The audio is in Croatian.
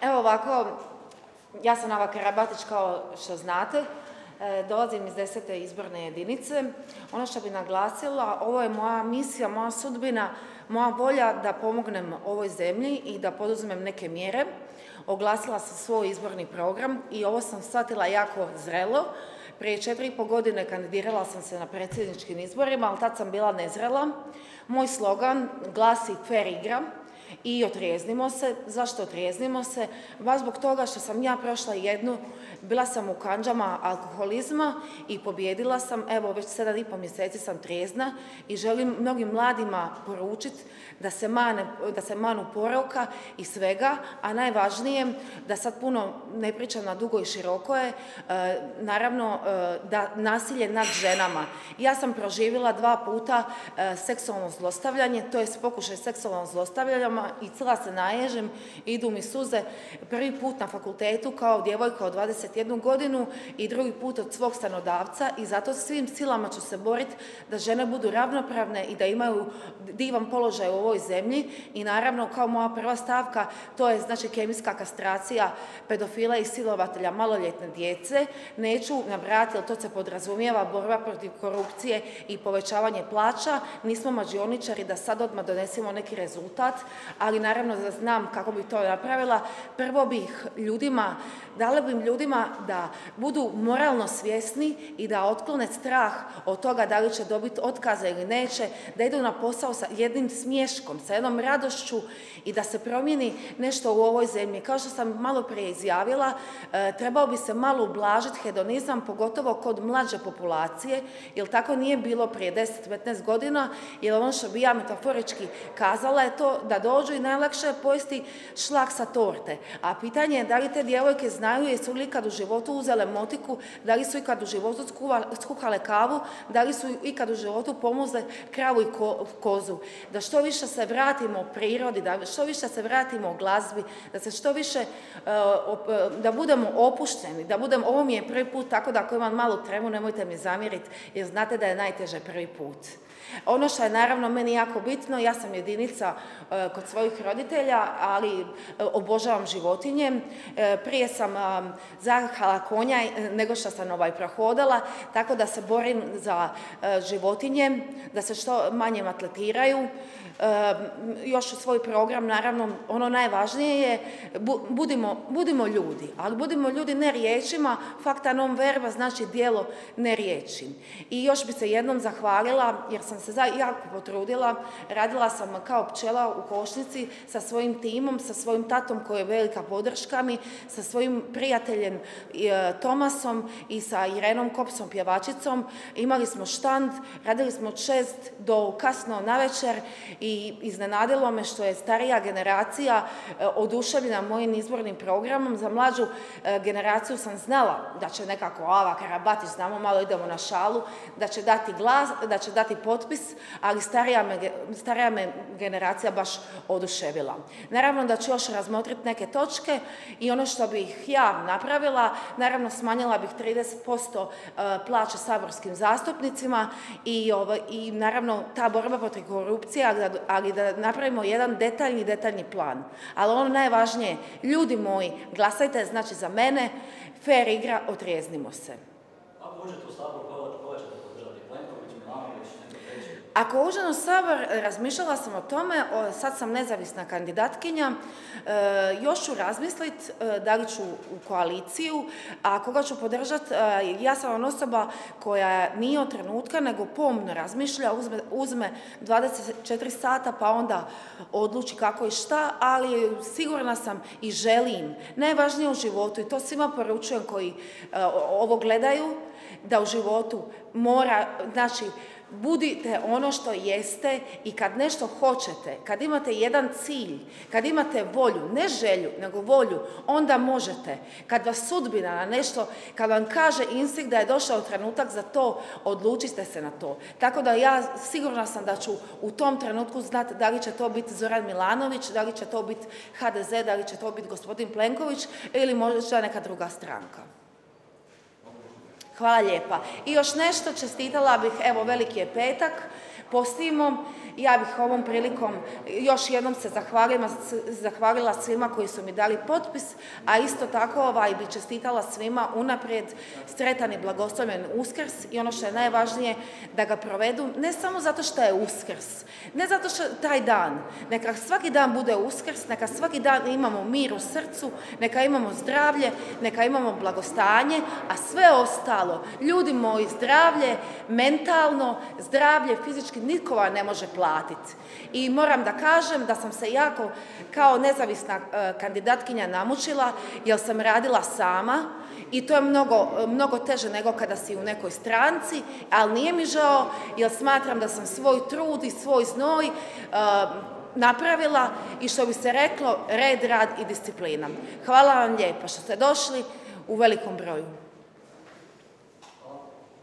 Evo ovako, ja sam Nava Karabatić kao što znate, e, dolazim iz desete izborne jedinice. Ono što bi naglasila, ovo je moja misija, moja sudbina, moja volja da pomognem ovoj zemlji i da poduzmem neke mjere. Oglasila sam svoj izborni program i ovo sam shvatila jako zrelo. Prije četiri i pol godine kandidirala sam se na predsjedničkim izborima, ali tad sam bila nezrela. Moj slogan glasi fair igra, i otrijeznimo se. Zašto otrijeznimo se? Baš zbog toga što sam ja prošla jednu, bila sam u kanđama alkoholizma i pobjedila sam, evo već sedam i pol mjeseci sam trijezna i želim mnogim mladima poručiti da se, da se manu poroka i svega, a najvažnije da sad puno ne pričam na dugo i široko je, e, naravno e, da nasilje nad ženama. Ja sam proživjela dva puta e, seksualno zlostavljanje, to je pokušaj seksualnog zlostavljanja i cijela se naježem, idu mi suze. Prvi put na fakultetu kao djevojka od 21 godinu i drugi put od svog stanodavca i zato svim silama ću se boriti da žene budu ravnopravne i da imaju divan položaj u ovoj zemlji i naravno kao moja prva stavka to je znači kemijska kastracija pedofila i silovatelja maloljetne djece. Neću nabrati jer to se podrazumijeva borba protiv korupcije i povećavanje plaća. Nismo mađioničari da sad odmah donesemo neki rezultat, ali naravno da znam kako bi to napravila. Prvo bih ljudima, dala bih ljudima da budu moralno svjesni i da otklone strah od toga da li će dobiti otkaze ili neće, da idu na posao sa jednim smješkom, sa jednom radošću i da se promijeni nešto u ovoj zemlji. Kao što sam malo prije izjavila, e, trebao bi se malo ublažiti hedonizam, pogotovo kod mlađe populacije, jer tako nije bilo prije 10-15 godina, jer ono što bi ja metaforički kazala je to da dođu i najlakše je pojesti šlak sa torte. A pitanje je da li te djevojke znaju jesu li ikad u životu uzele motiku, da li su ikad u životu skuhale kavu, da li su ikad u životu pomuzle kravu i kozu. Da što više se vratimo prirodi, da što više se vratimo glazbi, da se što više, e, da budemo opušteni, da budemo, ovo mi je prvi put, tako da ako imam malu tremu, nemojte mi zamjeriti, jer znate da je najteže prvi put. Ono što je naravno meni jako bitno, ja sam jedinica e, kod svojih roditelja, ali e, obožavam životinje. E, prije sam zahala konja nego što sam ovaj prohodala, tako da se borim za životinje, da se što manje atletiraju, još u svoj program, naravno, ono najvažnije je budimo, budimo ljudi, ali budimo ljudi ne riječima, fakta non verba znači dijelo ne riječi. I još bi se jednom zahvalila, jer sam se jako potrudila, radila sam kao pčela u košnici sa svojim timom, sa svojim tatom koji je velika podrška mi, sa svojim prijateljem e, Tomasom i sa Irenom Kopsom, pjevačicom. Imali smo štand, radili smo od šest do kasno navečer i iznenadilo me što je starija generacija e, oduševljena mojim izbornim programom. Za mlađu e, generaciju sam znala da će nekako Ava Karabatić, znamo malo idemo na šalu, da će dati glas, da će dati potpis, ali starija starija me generacija baš oduševila. Naravno da ću još razmotriti neke točke i ono što bih ja napravila, naravno smanjila bih 30% e, plaće saborskim zastupnicima i, i naravno ta borba protiv korupcije, ali da napravimo jedan detaljni, detaljni plan. Ali ono najvažnije, ljudi moji, glasajte znači za mene, fair igra, otrijeznimo se. Ako uđete u sabor, koga ćete podržati? Plenković, Milanović, ako uđem sabor, razmišljala sam o tome, sad sam nezavisna kandidatkinja, e, još ću razmisliti e, da li ću u koaliciju, a koga ću podržati, e, ja sam osoba koja nije od trenutka, nego pomno razmišlja, uzme, uzme 24 sata pa onda odluči kako i šta, ali sigurna sam i želim, najvažnije u životu i to svima poručujem koji ovo gledaju, da u životu mora, znači, budite ono što jeste i kad nešto hoćete, kad imate jedan cilj, kad imate volju, ne želju, nego volju, onda možete. Kad vas sudbina na nešto, kad vam kaže instinkt da je došao trenutak za to, odlučite se na to. Tako da ja sigurna sam da ću u tom trenutku znati da li će to biti Zoran Milanović, da li će to biti HDZ, da li će to biti gospodin Plenković ili možda neka druga stranka. Hvala lijepa. I još nešto, čestitala bih, evo veliki je petak, postimo. Ja bih ovom prilikom još jednom se zahvalila, zahvalila svima koji su mi dali potpis, a isto tako ovaj, bi čestitala svima unaprijed sretan i blagoslovljen uskrs i ono što je najvažnije da ga provedu ne samo zato što je uskrs, ne zato što taj dan, neka svaki dan bude uskrs, neka svaki dan imamo mir u srcu, neka imamo zdravlje, neka imamo blagostanje, a sve ostalo, ljudi moji, zdravlje, mentalno, zdravlje, fizički, niko ne može platiti. I moram da kažem da sam se jako kao nezavisna e, kandidatkinja namučila jer sam radila sama i to je mnogo, mnogo teže nego kada si u nekoj stranci, ali nije mi žao jer smatram da sam svoj trud i svoj znoj e, napravila i što bi se reklo red, rad i disciplina. Hvala vam lijepo što ste došli u velikom broju.